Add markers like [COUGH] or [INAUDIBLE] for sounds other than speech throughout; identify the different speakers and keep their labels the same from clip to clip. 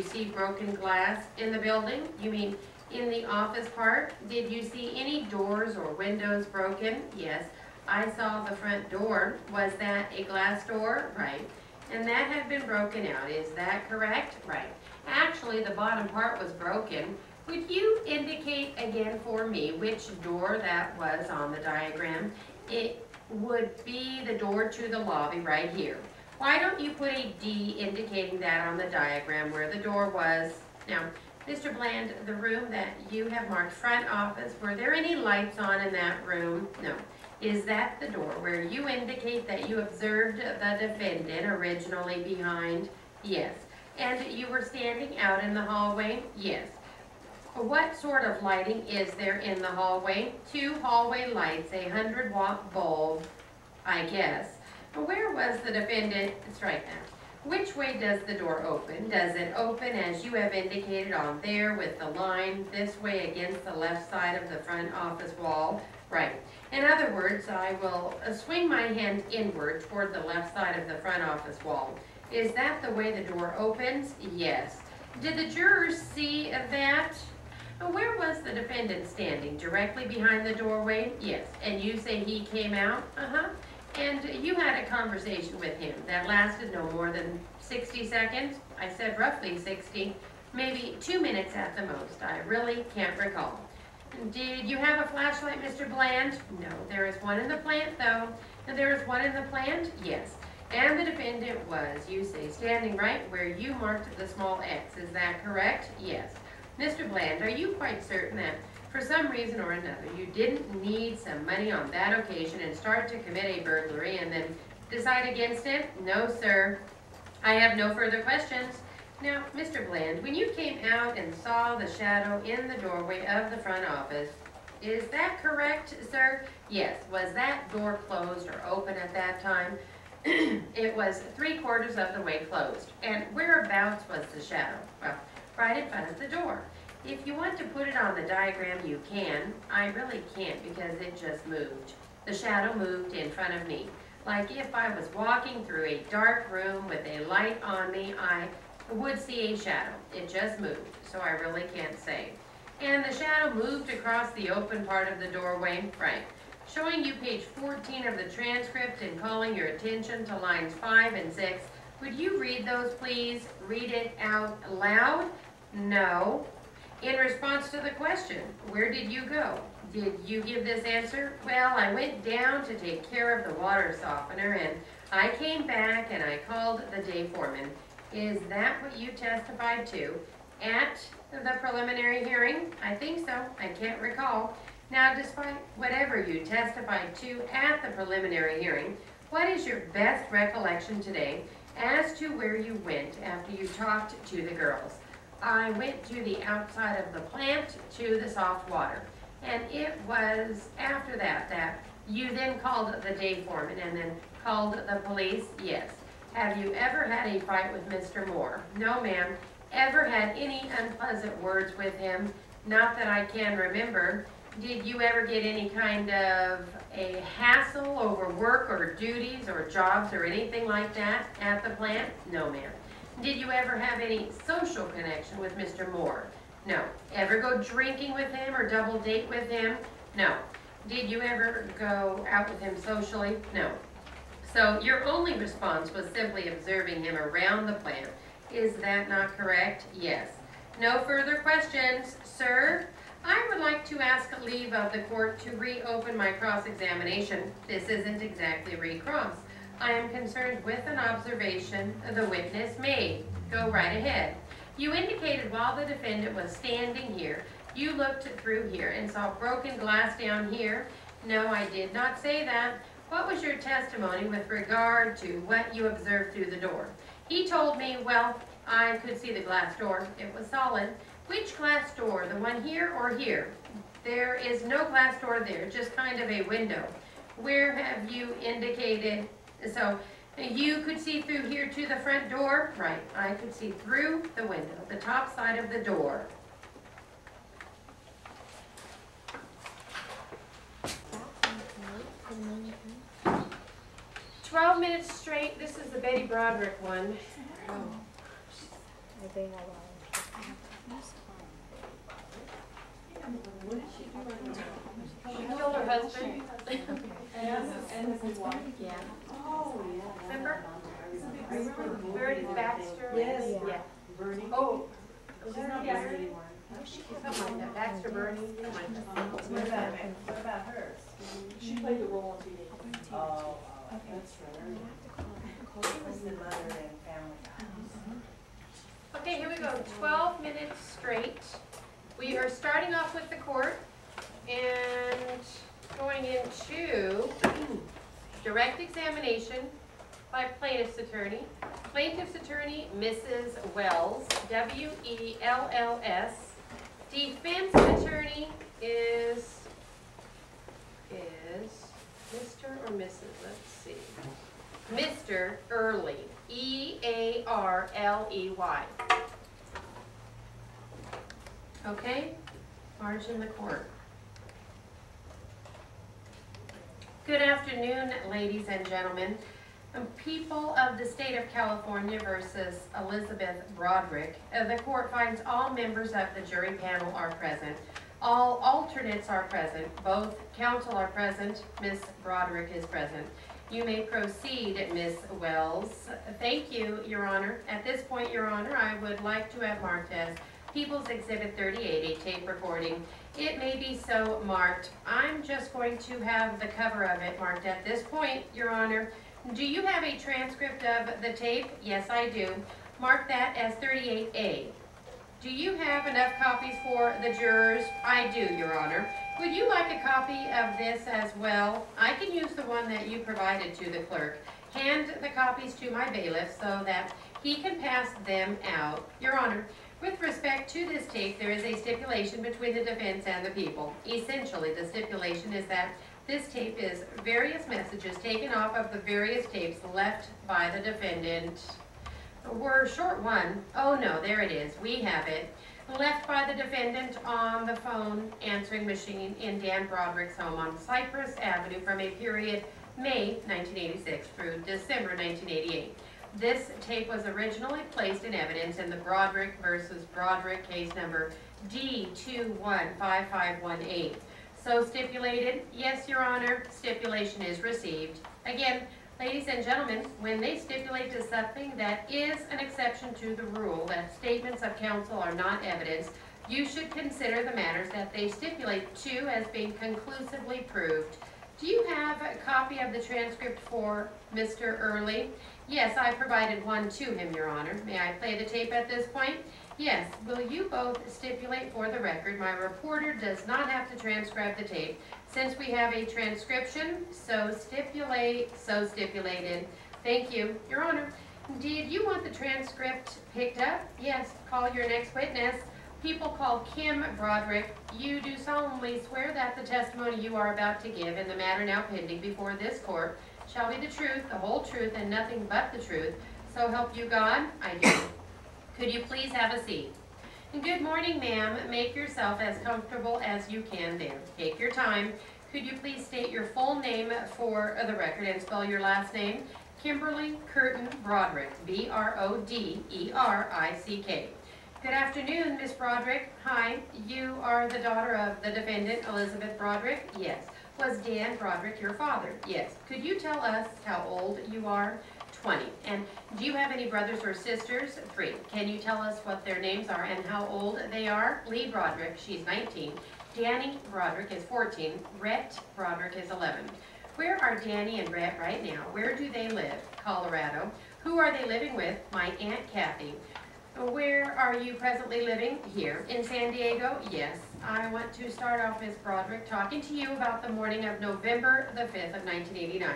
Speaker 1: you see broken glass in the building? You mean in the office part? Did you see any doors or windows broken? Yes. I saw the front door. Was that a glass door? Right. And that had been broken out. Is that correct? Right. Actually, the bottom part was broken. Would you indicate again for me which door that was on the diagram? It would be the door to the lobby right here. Why don't you put a D indicating that on the diagram where the door was? Now, Mr. Bland, the room that you have marked front office, were there any lights on in that room? No. Is that the door where you indicate that you observed the defendant originally behind? Yes. And you were standing out in the hallway? Yes. What sort of lighting is there in the hallway? Two hallway lights, a hundred watt bulb, I guess. Where was the defendant? It's right now. Which way does the door open? Does it open as you have indicated on there with the line this way against the left side of the front office wall? Right. In other words, I will uh, swing my hand inward toward the left side of the front office wall. Is that the way the door opens? Yes. Did the jurors see that? Where was the defendant standing? Directly behind the doorway? Yes. And you say he came out? Uh-huh. And you had a conversation with him that lasted no more than 60 seconds? I said roughly 60, maybe two minutes at the most. I really can't recall. Did you have a flashlight, Mr. Bland? No, there is one in the plant, though. There is one in the plant? Yes. And the defendant was, you say, standing right where you marked the small X. Is that correct? Yes. Mr. Bland, are you quite certain that for some reason or another you didn't need some money on that occasion and start to commit a burglary and then decide against it? No, sir. I have no further questions. Now, Mr. Bland, when you came out and saw the shadow in the doorway of the front office, is that correct, sir? Yes. Was that door closed or open at that time? [CLEARS THROAT] it was three quarters of the way closed. And whereabouts was the shadow? Well, right in front of the door. If you want to put it on the diagram, you can. I really can't because it just moved. The shadow moved in front of me. Like if I was walking through a dark room with a light on me, I would see a shadow. It just moved, so I really can't say. And the shadow moved across the open part of the doorway, right. Showing you page 14 of the transcript and calling your attention to lines 5 and 6. Would you read those, please? Read it out loud? No. In response to the question, where did you go? Did you give this answer? Well, I went down to take care of the water softener and I came back and I called the day foreman. Is that what you testified to at the preliminary hearing? I think so. I can't recall. Now, despite whatever you testified to at the preliminary hearing, what is your best recollection today as to where you went after you talked to the girls? I went to the outside of the plant to the soft water. And it was after that that you then called the day foreman and then called the police? Yes. Have you ever had a fight with Mr. Moore? No, ma'am. Ever had any unpleasant words with him? Not that I can remember. Did you ever get any kind of a hassle over work or duties or jobs or anything like that at the plant? No, ma'am. Did you ever have any social connection with Mr. Moore? No. Ever go drinking with him or double date with him? No. Did you ever go out with him socially? No. So your only response was simply observing him around the plant. Is that not correct? Yes. No further questions, sir? I would like to ask leave of the court to reopen my cross-examination. This isn't exactly recross. I am concerned with an observation the witness made. Go right ahead. You indicated while the defendant was standing here, you looked through here and saw broken glass down here. No, I did not say that. What was your testimony with regard to what you observed through the door? He told me, well, I could see the glass door. It was solid. Which glass door? The one here or here? There is no glass door there, just kind of a window. Where have you indicated so you could see through here to the front door. Right, I could see through the window, the top side of the door. Twelve minutes straight. This is the Betty Broderick one.
Speaker 2: Are they allowed?
Speaker 1: She killed her husband.
Speaker 3: And his wife.
Speaker 1: Yeah.
Speaker 3: Oh, yeah.
Speaker 1: Remember? Verdi Baxter?
Speaker 3: Yes.
Speaker 1: Yeah.
Speaker 3: Birney.
Speaker 1: Oh.
Speaker 3: oh, She's not
Speaker 1: Yeah.
Speaker 3: married anymore.
Speaker 1: something like that, Baxter Birney, something like that.
Speaker 3: What about, what about hers? She played the role on TV. Oh, that's right. She was the mother and family guy.
Speaker 1: Okay, here we go, twelve minutes straight. We are starting off with the court and going into direct examination by plaintiff's attorney. Plaintiff's attorney, Mrs. Wells, W-E-L-L-S. Defense attorney is, is Mr. or Mrs., let's see. Mr. Early, E-A-R-L-E-Y. Okay, Marge in the court. Good afternoon, ladies and gentlemen. People of the state of California versus Elizabeth Broderick. Uh, The court finds all members of the jury panel are present. All alternates are present. Both counsel are present. Ms. Broderick is present. You may proceed, Ms. Wells. Thank you, Your Honor. At this point, Your Honor, I would like to have marked People's Exhibit 38, a tape recording. It may be so marked. I'm just going to have the cover of it marked at this point, Your Honor. Do you have a transcript of the tape? Yes, I do. Mark that as 38A. Do you have enough copies for the jurors? I do, Your Honor. Would you like a copy of this as well? I can use the one that you provided to the clerk. Hand the copies to my bailiff so that he can pass them out. Your Honor, with respect to this tape, there is a stipulation between the defense and the people. Essentially, the stipulation is that this tape is various messages taken off of the various tapes left by the defendant. We're short one. Oh no, there it is. We have it. Left by the defendant on the phone answering machine in Dan Broderick's home on Cypress Avenue from a period May 1986 through December 1988. This tape was originally placed in evidence in the Broderick versus Broderick case number D215518. So stipulated, yes, Your Honor, stipulation is received. Again, ladies and gentlemen, when they stipulate to something that is an exception to the rule, that statements of counsel are not evidence, you should consider the matters that they stipulate to as being conclusively proved. Do you have a copy of the transcript for Mr. Early? Yes, I provided one to him, Your Honor. May I play the tape at this point? Yes, will you both stipulate for the record, my reporter does not have to transcribe the tape. Since we have a transcription, so stipulate, so stipulated. Thank you, Your Honor. Did you want the transcript picked up? Yes, call your next witness. People called Kim Broderick. You do solemnly swear that the testimony you are about to give in the matter now pending before this court shall be the truth, the whole truth, and nothing but the truth. So help you God? I do. Could you please have a seat? Good morning, ma'am. Make yourself as comfortable as you can there. Take your time. Could you please state your full name for the record and spell your last name? Kimberly Curtin Broderick, B-R-O-D-E-R-I-C-K. Good afternoon, Miss Broderick. Hi, you are the daughter of the defendant, Elizabeth Broderick? Yes. Was Dan Broderick your father? Yes. Could you tell us how old you are? 20. And do you have any brothers or sisters? Three. Can you tell us what their names are and how old they are? Lee Broderick, she's 19. Danny Broderick is 14. Rhett Broderick is 11. Where are Danny and Rhett right now? Where do they live? Colorado. Who are they living with? My Aunt Kathy. Where are you presently living? Here. In San Diego? Yes. I want to start off, Ms. Broderick, talking to you about the morning of November the 5th of 1989.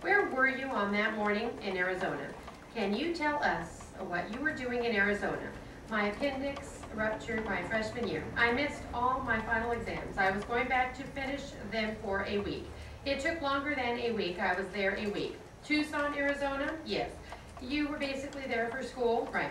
Speaker 1: Where were you on that morning in Arizona? Can you tell us what you were doing in Arizona? My appendix ruptured my freshman year. I missed all my final exams. I was going back to finish them for a week. It took longer than a week. I was there a week. Tucson, Arizona? Yes. You were basically there for school? Right.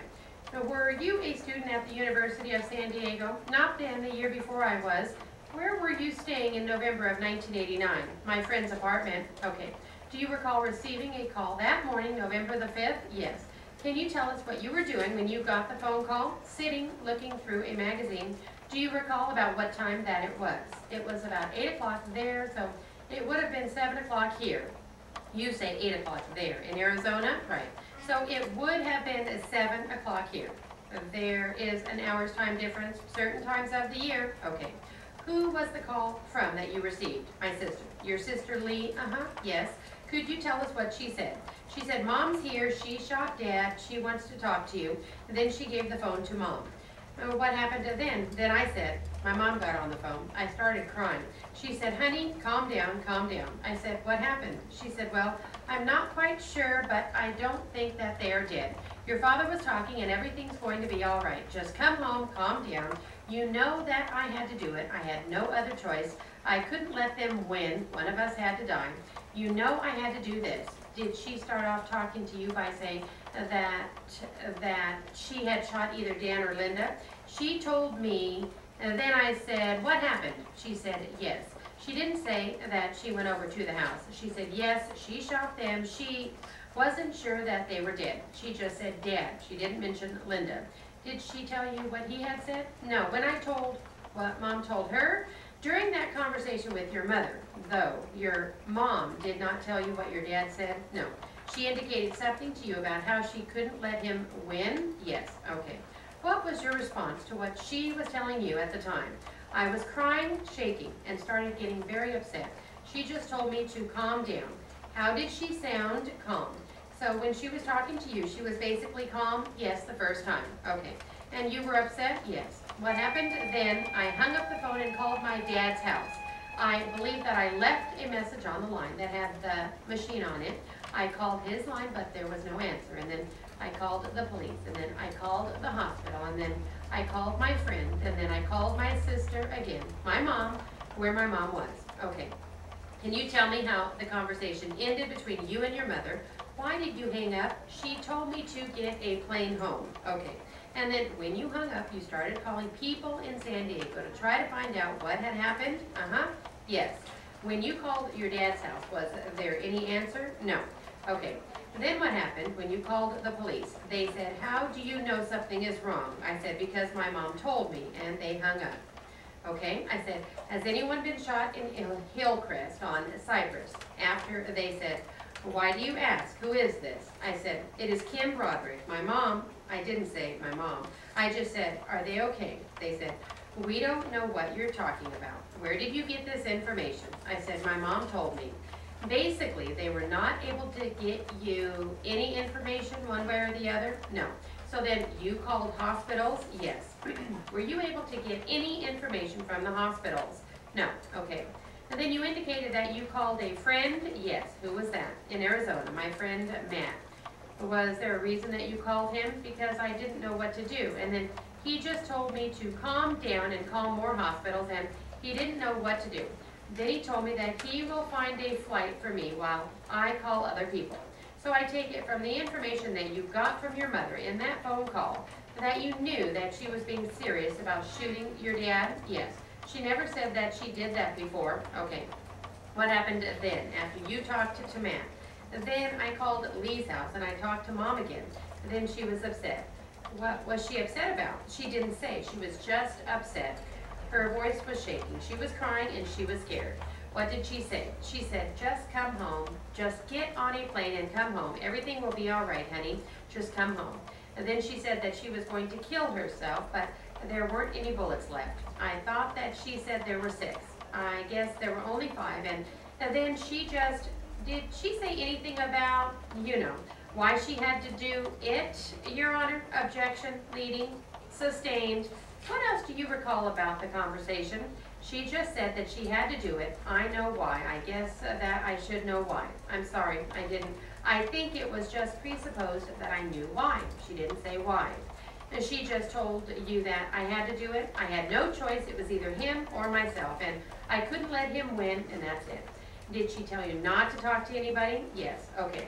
Speaker 1: Now, were you a student at the University of San Diego? Not then, the year before I was. Where were you staying in November of 1989? My friend's apartment. Okay. Do you recall receiving a call that morning, November the 5th? Yes. Can you tell us what you were doing when you got the phone call? Sitting, looking through a magazine. Do you recall about what time that it was? It was about eight o'clock there, so it would have been seven o'clock here. You say eight o'clock there. In Arizona? Right. So it would have been seven o'clock here. There is an hour's time difference, certain times of the year. Okay. Who was the call from that you received? My sister. Your sister Lee? Uh-huh, yes. Could you tell us what she said? She said, Mom's here, she shot Dad, she wants to talk to you. And then she gave the phone to Mom. What happened then? Then I said, my mom got on the phone. I started crying. She said, honey, calm down, calm down. I said, what happened? She said, well, I'm not quite sure, but I don't think that they are dead. Your father was talking and everything's going to be all right. Just come home, calm down. You know that I had to do it. I had no other choice. I couldn't let them win. One of us had to die. You know I had to do this. Did she start off talking to you by saying that, that she had shot either Dan or Linda? She told me, and then I said, what happened? She said, yes. She didn't say that she went over to the house. She said, yes, she shot them. She wasn't sure that they were dead. She just said dead. She didn't mention Linda. Did she tell you what he had said? No. When I told what mom told her, during that conversation with your mother, though, your mom did not tell you what your dad said? No. She indicated something to you about how she couldn't let him win? Yes. Okay. What was your response to what she was telling you at the time? I was crying, shaking, and started getting very upset. She just told me to calm down. How did she sound? Calm. So when she was talking to you, she was basically calm? Yes, the first time. Okay. And you were upset? Yes. What happened then, I hung up the phone and called my dad's house. I believe that I left a message on the line that had the machine on it. I called his line, but there was no answer. And then I called the police, and then I called the hospital, and then I called my friend, and then I called my sister again, my mom, where my mom was. Okay. Can you tell me how the conversation ended between you and your mother? Why did you hang up? She told me to get a plane home. Okay. And then when you hung up, you started calling people in San Diego to try to find out what had happened? Uh-huh. Yes. When you called your dad's house, was there any answer? No. Okay. Then what happened when you called the police? They said, how do you know something is wrong? I said, because my mom told me, and they hung up. Okay, I said, has anyone been shot in Hill- Hillcrest on Cypress? After they said, why do you ask? Who is this? I said, it is Kim Broderick. My mom, I didn't say my mom. I just said, are they okay? They said, we don't know what you're talking about. Where did you get this information? I said, my mom told me. Basically, they were not able to get you any information one way or the other? No. So then you called hospitals? Yes. [CLEARS THROAT] Were you able to get any information from the hospitals? No. Okay. And then you indicated that you called a friend? Yes. Who was that? In Arizona, my friend Matt. Was there a reason that you called him? Because I didn't know what to do. And then he just told me to calm down and call more hospitals and he didn't know what to do. Then he told me that he will find a flight for me while I call other people. So I take it from the information that you got from your mother in that phone call that you knew that she was being serious about shooting your dad? Yes. She never said that she did that before. Okay. What happened then after you talked to Matt? Then I called Lee's house and I talked to mom again. Then she was upset. What was she upset about? She didn't say. She was just upset. Her voice was shaking. She was crying and she was scared. What did she say? She said, just come home. Just get on a plane and come home. Everything will be all right, honey. Just come home. And then she said that she was going to kill herself, but there weren't any bullets left. I thought that she said there were six. I guess there were only five. And, and then she just, did she say anything about, you know, why she had to do it? Your Honor, objection, leading, sustained. What else do you recall about the conversation? She just said that she had to do it. I know why. I guess uh, that I should know why. I'm sorry, I didn't. I think it was just presupposed that I knew why. She didn't say why. And she just told you that I had to do it. I had no choice. It was either him or myself, and I couldn't let him win, and that's it. Did she tell you not to talk to anybody? Yes. Okay.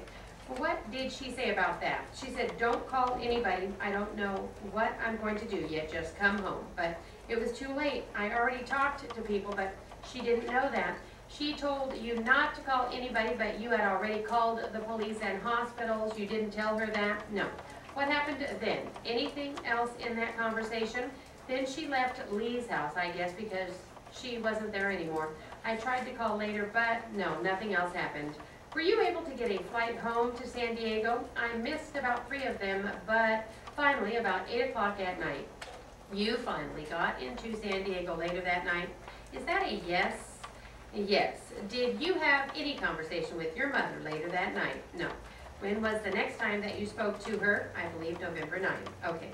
Speaker 1: What did she say about that? She said, don't call anybody. I don't know what I'm going to do yet. Just come home. But it was too late. I already talked to people, but she didn't know that. She told you not to call anybody, but you had already called the police and hospitals. You didn't tell her that? No. What happened then? Anything else in that conversation? Then she left Lee's house, I guess, because she wasn't there anymore. I tried to call later, but no, nothing else happened. Were you able to get a flight home to San Diego? I missed about three of them, but finally, about eight o'clock at night. You finally got into San Diego later that night. Is that a yes? Yes. Did you have any conversation with your mother later that night? No. When was the next time that you spoke to her? I believe November 9th. Okay.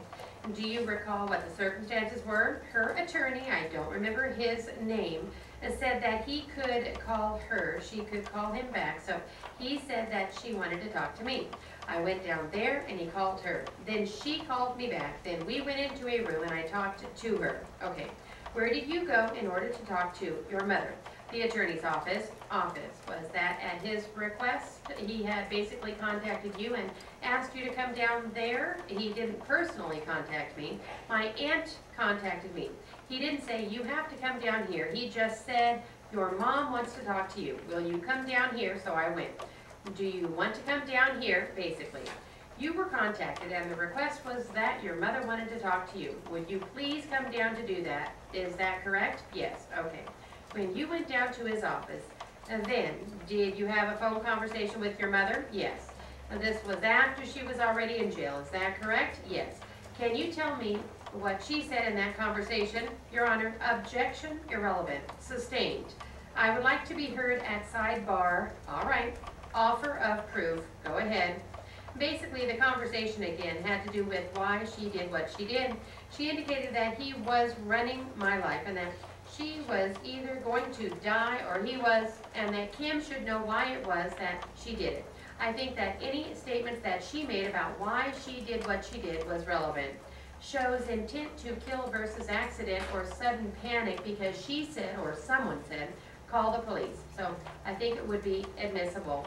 Speaker 1: Do you recall what the circumstances were? Her attorney, I don't remember his name, said that he could call her, she could call him back. So he said that she wanted to talk to me. I went down there and he called her. Then she called me back. Then we went into a room and I talked to her. Okay. Where did you go in order to talk to your mother? The attorney's office. Office. Was that at his request? He had basically contacted you and asked you to come down there. He didn't personally contact me. My aunt contacted me. He didn't say, you have to come down here. He just said, your mom wants to talk to you. Will you come down here? So I went. Do you want to come down here? Basically. You were contacted and the request was that your mother wanted to talk to you. Would you please come down to do that? Is that correct? Yes, okay. When you went down to his office, and then, did you have a phone conversation with your mother? Yes. And this was after she was already in jail, is that correct? Yes. Can you tell me what she said in that conversation? Your Honor, objection, irrelevant, sustained. I would like to be heard at sidebar, all right, offer of proof, go ahead. Basically, the conversation again had to do with why she did what she did. She indicated that he was running my life and that she was either going to die or he was, and that Kim should know why it was that she did it. I think that any statements that she made about why she did what she did was relevant. Shows intent to kill versus accident or sudden panic because she said, or someone said, call the police. So I think it would be admissible.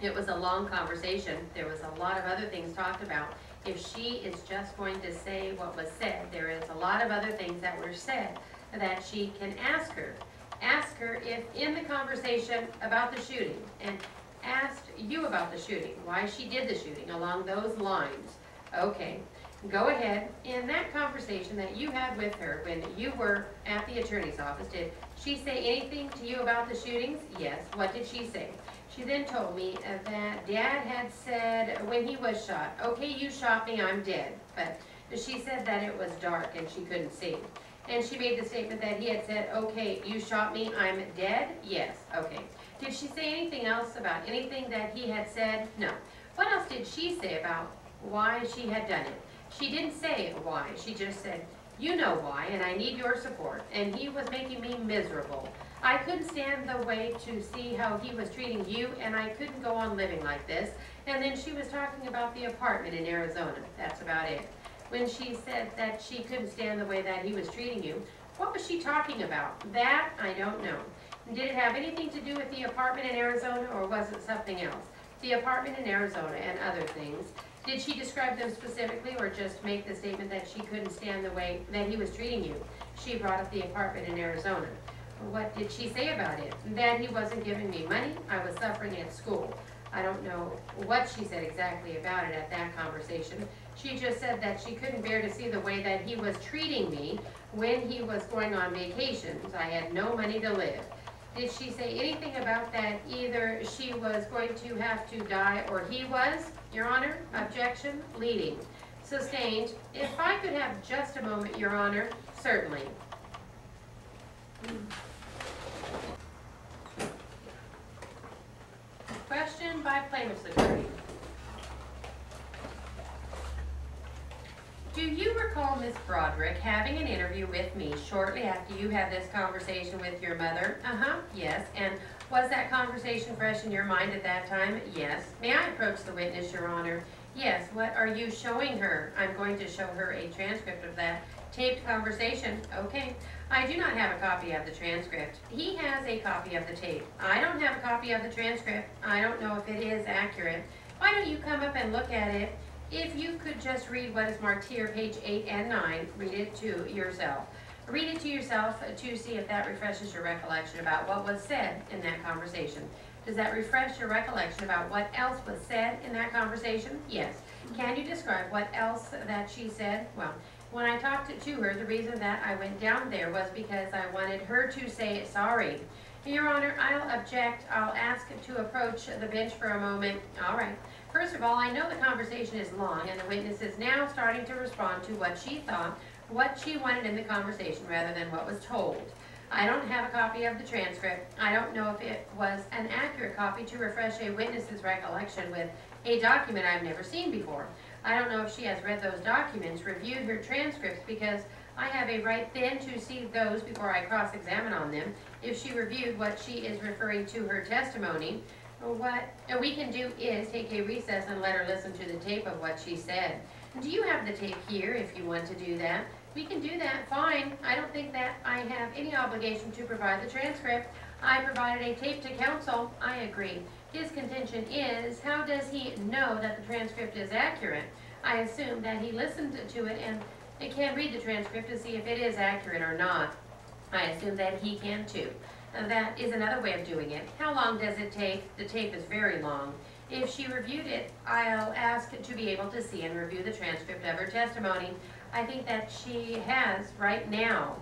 Speaker 1: It was a long conversation. There was a lot of other things talked about. If she is just going to say what was said, there is a lot of other things that were said that she can ask her. Ask her if in the conversation about the shooting and asked you about the shooting, why she did the shooting along those lines. Okay, go ahead. In that conversation that you had with her when you were at the attorney's office, did she say anything to you about the shootings? Yes. What did she say? She then told me that dad had said when he was shot, okay, you shot me, I'm dead. But she said that it was dark and she couldn't see. And she made the statement that he had said, okay, you shot me, I'm dead? Yes, okay. Did she say anything else about anything that he had said? No. What else did she say about why she had done it? She didn't say why, she just said, you know why, and I need your support. And he was making me miserable. I couldn't stand the way to see how he was treating you, and I couldn't go on living like this. And then she was talking about the apartment in Arizona. That's about it when she said that she couldn't stand the way that he was treating you. What was she talking about? That, I don't know. Did it have anything to do with the apartment in Arizona or was it something else? The apartment in Arizona and other things. Did she describe them specifically or just make the statement that she couldn't stand the way that he was treating you? She brought up the apartment in Arizona. What did she say about it? That he wasn't giving me money, I was suffering at school. I don't know what she said exactly about it at that conversation. She just said that she couldn't bear to see the way that he was treating me when he was going on vacations. I had no money to live. Did she say anything about that either she was going to have to die or he was? Your Honor, objection, leading. Sustained. If I could have just a moment, Your Honor, certainly. Question by plaintiff's attorney. Do you recall Miss Broderick having an interview with me shortly after you had this conversation with your mother? Uh-huh, yes. And was that conversation fresh in your mind at that time? Yes. May I approach the witness, Your Honor? Yes. What are you showing her? I'm going to show her a transcript of that taped conversation. Okay. I do not have a copy of the transcript. He has a copy of the tape. I don't have a copy of the transcript. I don't know if it is accurate. Why don't you come up and look at it? If you could just read what is marked here, page 8 and 9, read it to yourself. Read it to yourself to see if that refreshes your recollection about what was said in that conversation. Does that refresh your recollection about what else was said in that conversation? Yes. Can you describe what else that she said? Well, when I talked to her, the reason that I went down there was because I wanted her to say sorry. Your Honor, I'll object. I'll ask to approach the bench for a moment. All right. First of all, I know the conversation is long and the witness is now starting to respond to what she thought, what she wanted in the conversation rather than what was told. I don't have a copy of the transcript. I don't know if it was an accurate copy to refresh a witness's recollection with a document I've never seen before. I don't know if she has read those documents, reviewed her transcripts, because I have a right then to see those before I cross-examine on them. If she reviewed what she is referring to her testimony, what we can do is take a recess and let her listen to the tape of what she said. Do you have the tape here if you want to do that? We can do that, fine. I don't think that I have any obligation to provide the transcript. I provided a tape to counsel, I agree. His contention is, how does he know that the transcript is accurate? I assume that he listened to it and can read the transcript to see if it is accurate or not. I assume that he can too. That is another way of doing it. How long does it take? The tape is very long. If she reviewed it, I'll ask to be able to see and review the transcript of her testimony. I think that she has right now.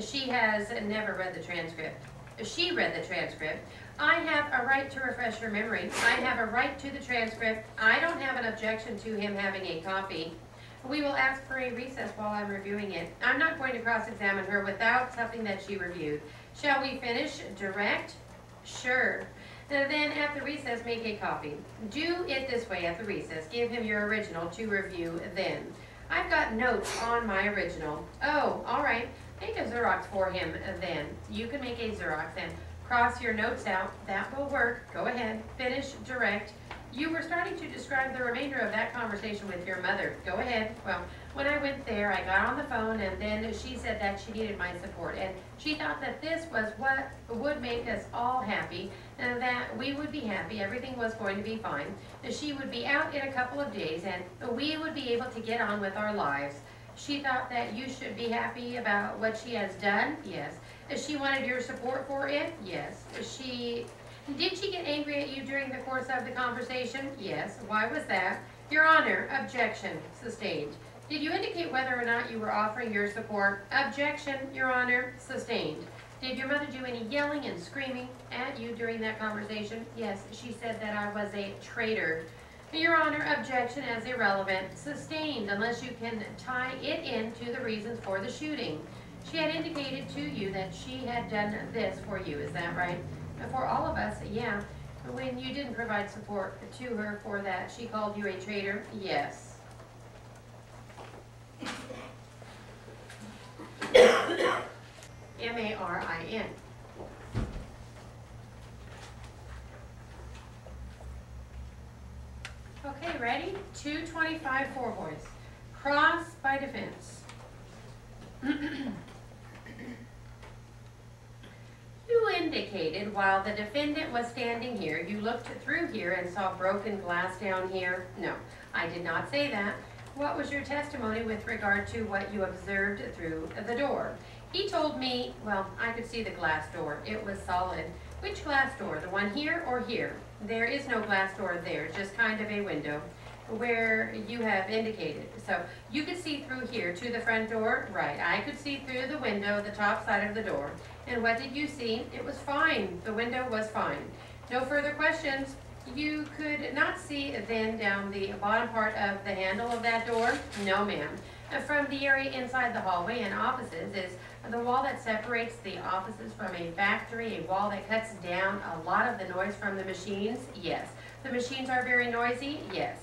Speaker 1: She has never read the transcript. She read the transcript. I have a right to refresh her memory. I have a right to the transcript. I don't have an objection to him having a copy. We will ask for a recess while I'm reviewing it. I'm not going to cross-examine her without something that she reviewed. Shall we finish direct? Sure. Uh, Then at the recess, make a copy. Do it this way at the recess. Give him your original to review then. I've got notes on my original. Oh, all right. Make a Xerox for him then. You can make a Xerox and cross your notes out. That will work. Go ahead. Finish direct. You were starting to describe the remainder of that conversation with your mother. Go ahead. Well, when I went there, I got on the phone and then she said that she needed my support. And she thought that this was what would make us all happy and that we would be happy. Everything was going to be fine. That She would be out in a couple of days and we would be able to get on with our lives. She thought that you should be happy about what she has done. Yes. She wanted your support for it. Yes. She did she get angry at you during the course of the conversation? Yes. Why was that? Your Honor, objection, sustained. Did you indicate whether or not you were offering your support? Objection, Your Honor, sustained. Did your mother do any yelling and screaming at you during that conversation? Yes, she said that I was a traitor. Your Honor, objection as irrelevant, sustained unless you can tie it in to the reasons for the shooting. She had indicated to you that she had done this for you, is that right? For all of us, yeah. When you didn't provide support to her for that, she called you a traitor? Yes. M-A-R-I-N. Okay, ready? Two twenty-five, four voice. Cross by defense. [CLEARS THROAT] You indicated while the defendant was standing here, you looked through here and saw broken glass down here? No, I did not say that. What was your testimony with regard to what you observed through the door? He told me, well, I could see the glass door. It was solid. Which glass door? The one here or here? There is no glass door there, just kind of a window where you have indicated. So you could see through here to the front door, right. I could see through the window, the top side of the door. And what did you see? It was fine. The window was fine. No further questions. You could not see then down the bottom part of the handle of that door? No, ma'am. From the area inside the hallway and offices is the wall that separates the offices from a factory, a wall that cuts down a lot of the noise from the machines? Yes. The machines are very noisy? Yes.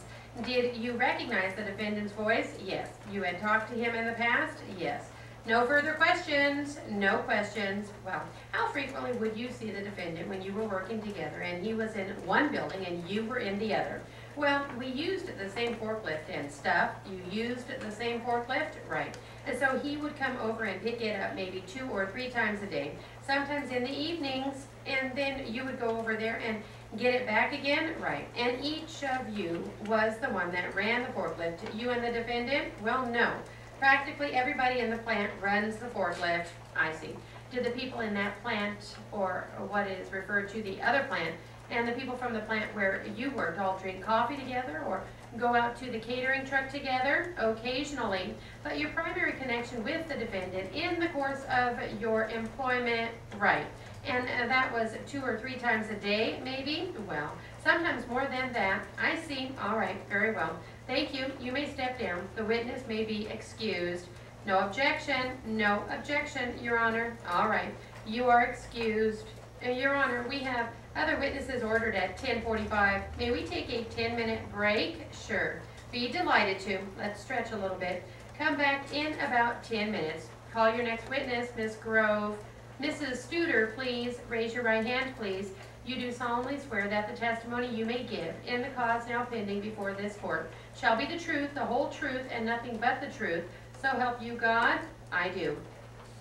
Speaker 1: Did you recognize the defendant's voice? Yes. You had talked to him in the past? Yes. No further questions? No questions. Well, how frequently would you see the defendant when you were working together and he was in one building and you were in the other? Well, we used the same forklift and stuff. You used the same forklift? Right. And so he would come over and pick it up maybe two or three times a day, sometimes in the evenings, and then you would go over there and get it back again? Right. And each of you was the one that ran the forklift. You and the defendant? Well, no. Practically everybody in the plant runs the forklift. I see. Did the people in that plant, or what is referred to the other plant, and the people from the plant where you worked all drink coffee together, or go out to the catering truck together occasionally, but your primary connection with the defendant in the course of your employment, right. And uh, that was two or three times a day, maybe? Well, sometimes more than that. I see. All right, very well. Thank you. You may step down. The witness may be excused. No objection. No objection, Your Honor. All right. You are excused. Uh, Your Honor, we have other witnesses ordered at 10:45. May we take a 10-minute break? Sure. Be delighted to. Let's stretch a little bit. Come back in about 10 minutes. Call your next witness, Miss Grove. Mrs. Studer, please raise your right hand, please. You do solemnly swear that the testimony you may give in the cause now pending before this court shall be the truth, the whole truth, and nothing but the truth. So help you God? I do.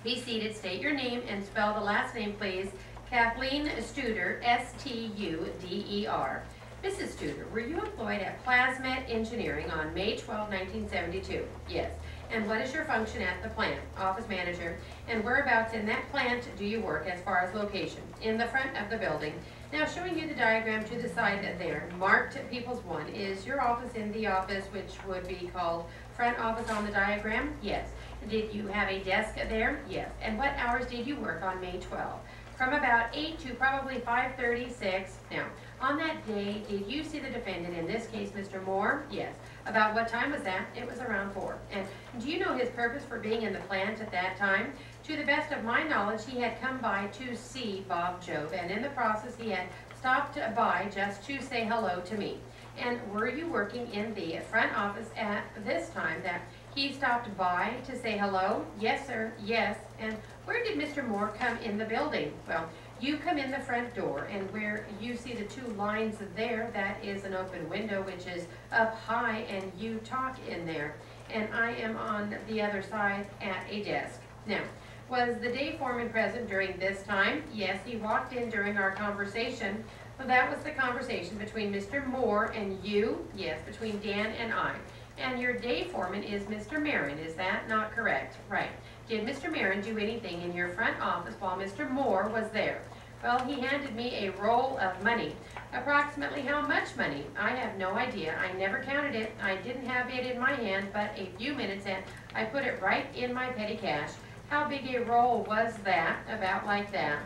Speaker 1: Be seated, state your name, and spell the last name, please. Kathleen Studer, S-T-U-D-E-R. Mrs. Studer, were you employed at Plasmet Engineering on May 12, 1972? Yes. And what is your function at the plant? Office manager. And whereabouts in that plant do you work as far as location? In the front of the building. Now showing you the diagram to the side there, marked Peoples 1, is your office in the office, which would be called front office on the diagram? Yes. Did you have a desk there? Yes. And what hours did you work on May 12? From about 8 to probably 5.36. Now, on that day, did you see the defendant, in this case, Mr. Moore? Yes. About what time was that? It was around 4. And do you know his purpose for being in the plant at that time? To the best of my knowledge, he had come by to see Bob Job, and in the process, he had stopped by just to say hello to me. And were you working in the front office at this time that he stopped by to say hello? Yes, sir, yes. And where did Mr. Moore come in the building? Well, you come in the front door, and where you see the two lines there, that is an open window which is up high, and you talk in there. And I am on the other side at a desk. Now, was the day foreman present during this time? Yes, he walked in during our conversation. So that was the conversation between Mr. Moore and you? Yes, between Dan and I. And your day foreman is Mr. Marin, is that not correct? Right. Did Mr. Marin do anything in your front office while Mr. Moore was there? Well, he handed me a roll of money. Approximately how much money? I have no idea. I never counted it. I didn't have it in my hand but a few minutes and I put it right in my petty cash. How big a roll was that? About like that.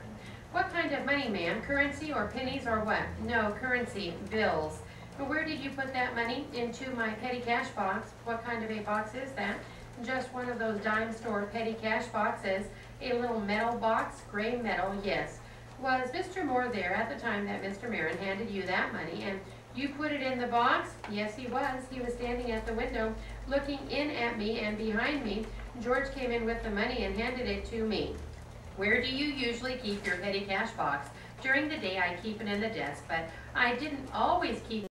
Speaker 1: What kind of money, ma'am? Currency or pennies or what? No, currency, bills. But where did you put that money? Into my petty cash box. What kind of a box is that? Just one of those dime store petty cash boxes. A little metal box, gray metal, yes. Was Mr. Moore there at the time that Mr. Marin handed you that money and you put it in the box? Yes, he was. He was standing at the window looking in at me and behind me. George came in with the money and handed it to me. Where do you usually keep your petty cash box? During the day, I keep it in the desk, but I didn't always keep